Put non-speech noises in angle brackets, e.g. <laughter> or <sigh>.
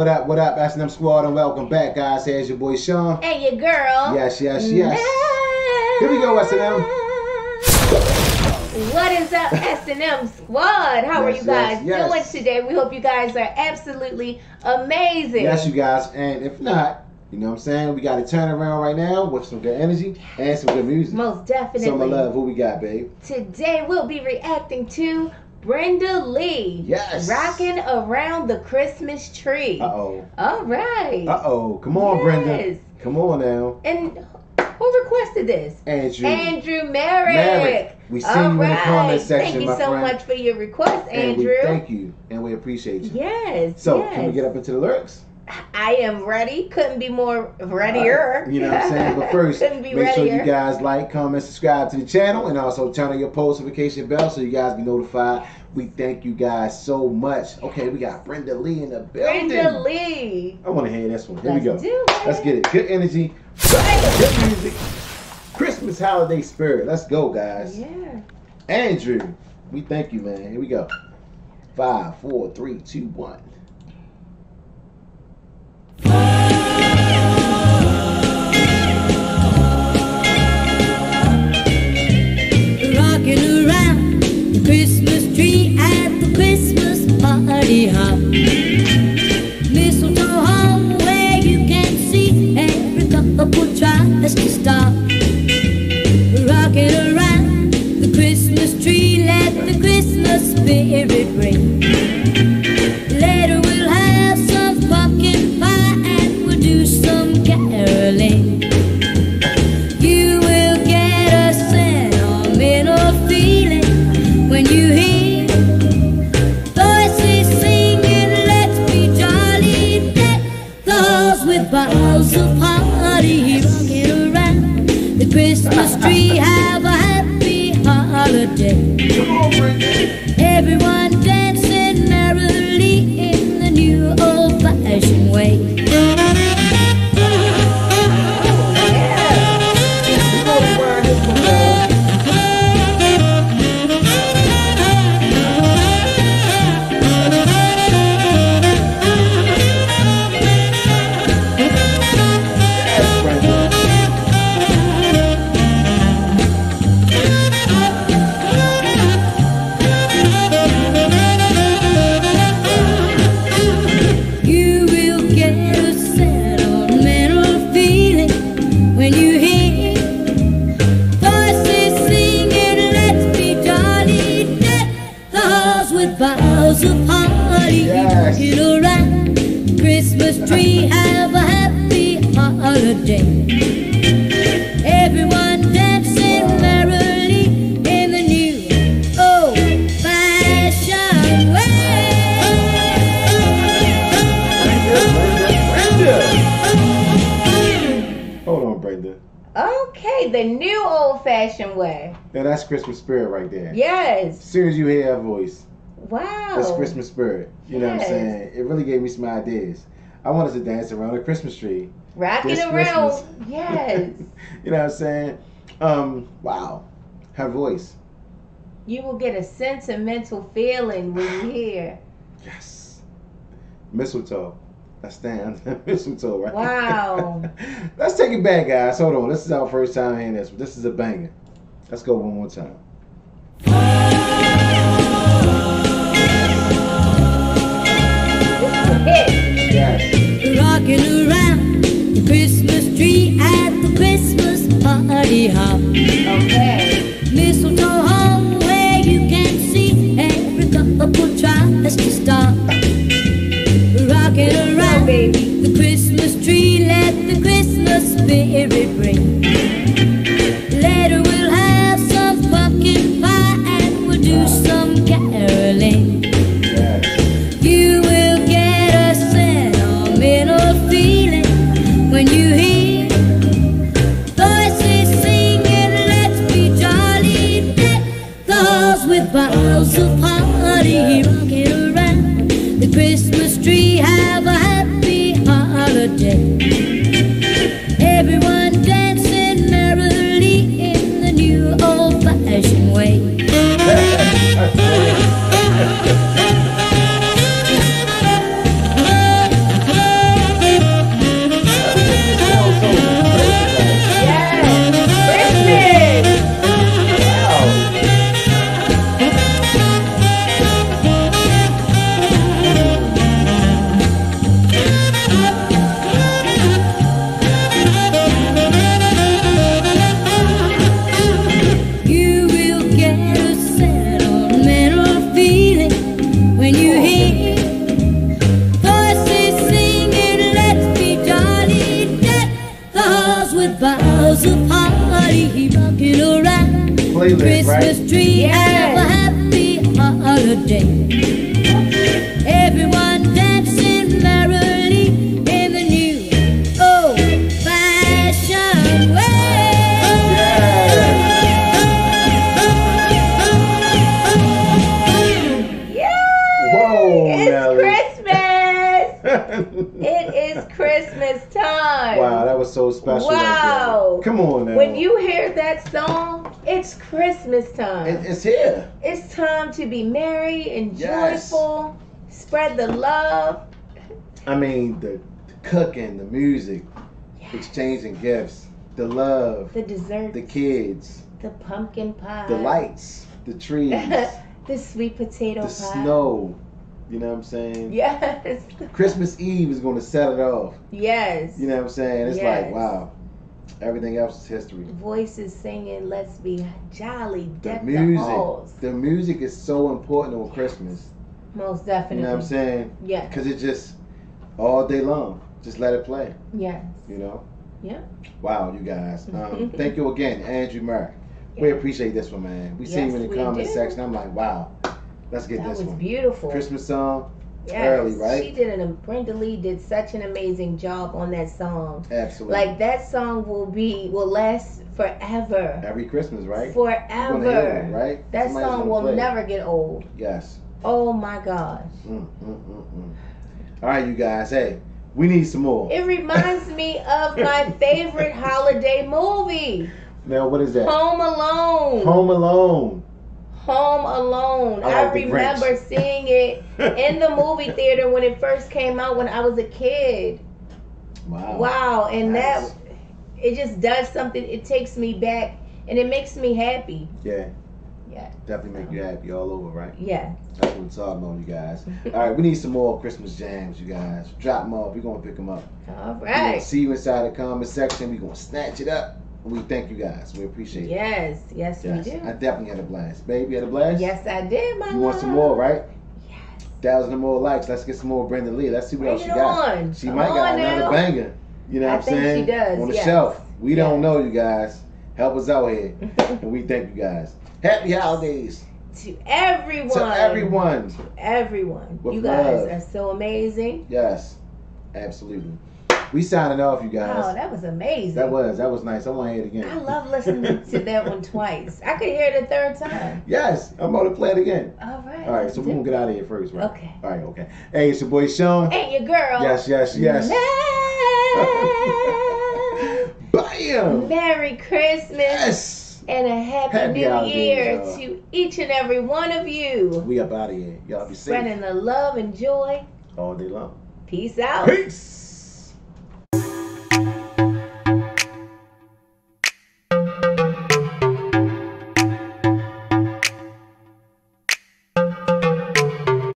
What up, what up, S&M Squad, and welcome back, guys. Here's your boy Shawn. And your girl. Yes, yes, yes. Here we go, S&M. What is up, S&M Squad? How are you guys yes, yes. doing today? We hope you guys are absolutely amazing. Yes, you guys. And if not, you know what I'm saying? We got to turn around right now with some good energy and some good music. Most definitely. So, my love, who we got, babe? Today we'll be reacting to Brenda Lee. Yes. Rocking around the Christmas tree. Uh-oh. All right. Uh-oh. Come on, Brenda. Yes. Come on now. And who requested this? Andrew. Andrew Merrick. Merrick. We see All you in the comment section, Thank you so friend. much for your request, and Andrew. thank you, and we appreciate you. Yes. So, yes. can we get up into the lyrics? I am ready. Couldn't be more readier. You know what I'm saying? But first, <laughs> make sure you guys like, comment, subscribe to the channel, and also turn on your post notification bell so you guys be notified. We thank you guys so much. Okay, we got Brenda Lee in the building. Brenda Lee. I want to hear this one. Here Let's we go. do it. Let's get it. Good energy, good music, Christmas holiday spirit. Let's go, guys. Yeah. Andrew, we thank you, man. Here we go. Five, four, three, two, one. Holly, Yes. get around Christmas tree. Have a happy holiday. Everyone dancing merrily in the new old-fashioned way. Brenda, Brenda. Hold on, Brenda. Okay, the new old fashioned way. Now that's Christmas spirit right there. Yes. As soon as you hear that voice, Wow. that's Christmas spirit. You know what I'm saying? It really gave me some ideas. I wanted to dance around a Christmas tree. Rocking around. Christmas. Yes. <laughs> you know what I'm saying? Um, wow. Her voice. you will get a sentimental feeling when you <sighs> hear. Yes. Mistletoe. That's stand <laughs> mistletoe, right? Wow. <laughs> Let's take it back, guys. Hold on. This is our first time hearing this. This is a banger. Let's go one more time. Rocking around the Christmas tree at the Christmas party hop. Holly, rocking around the Christmas party rocking around Playlist, Christmas right? tree. Yes. Have a happy holiday. So special. right Wow. there. Come on now. When you hear that song, it's Christmas time. It- it's here. It's time to be merry and Yes. joyful. Spread the love. I mean, the, the cooking, the music, exchanging gifts, the love, The dessert, the kids, the pumpkin pie, the lights, the trees, <laughs> the sweet potato the pie. snow. You know what I'm saying? Yes. Christmas Eve is going to set it off. Yes. You know what I'm saying? It's Yes. like, wow. Everything else is history. Voices singing, let's be jolly, The the, music. halls. The music is so important on Christmas. Most definitely. You know what I'm saying? Yes. Because it just, all day long, just let it play. Yes. You know? Yeah. Wow, you guys. Um, <laughs> thank you again, Andrew Merrick. We appreciate this one, man. We see you in the comment do. section. I'm like, wow, let's get That this was one. beautiful. Christmas song, Yes. early, right? She did an Brenda Lee did such an amazing job on that song. absolutely. Like that song will be will last forever. Every Christmas, right? Forever. it, right? That Somebody's song will play never get old. Yes. Oh my gosh. Mm, mm, mm, mm. All right, you guys. Hey, we need some more. It reminds me of my <laughs> favorite holiday movie, Now, what is that? Home Alone. Home Alone. Home Alone. I I, remember seeing it <laughs> in the movie theater when it first came out when I was a kid. Wow. Wow, and Nice. that it just does something. It takes me back and it makes me happy. Yeah. Yeah. Definitely make you happy all over, right? Yeah. That's what we're talking about, you guys. <laughs> All right, we need some more Christmas jams, you guys. Drop them off. We're going to pick them up. All We're gonna see you inside the comment section. We're going to snatch it up. We thank you guys. We appreciate it. Yes, yes, Yes. we do. I definitely had a blast. Baby, you had a blast? Yes, I did, my You want some more, right? Yes. Thousand more likes. Let's get some more Brenda Lee. Let's see what Bring else she got. on. She Come might got on another now. banger. You know I what I'm think she saying? does, On the yes. shelf. We don't know, you guys. Help us out here. <laughs> and we thank you guys. Happy holidays to everyone. to everyone. Everyone. With you guys love. are so amazing. Yes, absolutely. We signing off, you guys. Oh, that was amazing. that was that was nice. I want to hear it again. I love listening to <laughs> that one twice. I could hear it a third time. Yes, I'm about to play it again. All right. All right, so we're gonna get out of here first, right? Okay. All right, okay. Hey, it's your boy Shawn. Ain't your girl. Yes, yes, yes. <laughs> Bam. Merry Christmas Yes. and a happy, Happy new year to each and every one of you. We up out of here. Y'all be safe Spreading the love and joy. all day long. Peace out. Peace.